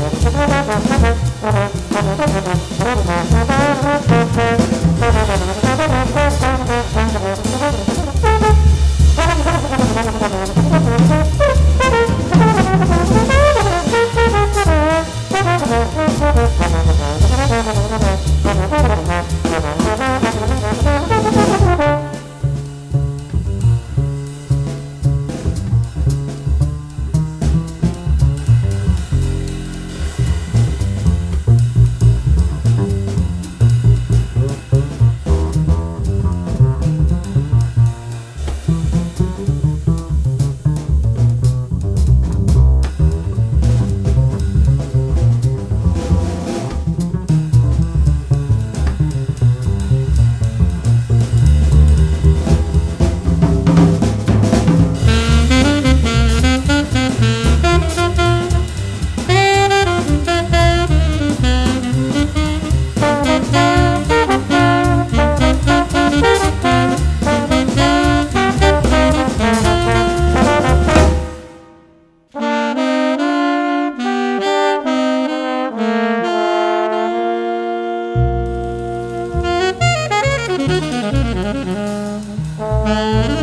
Thank you. Música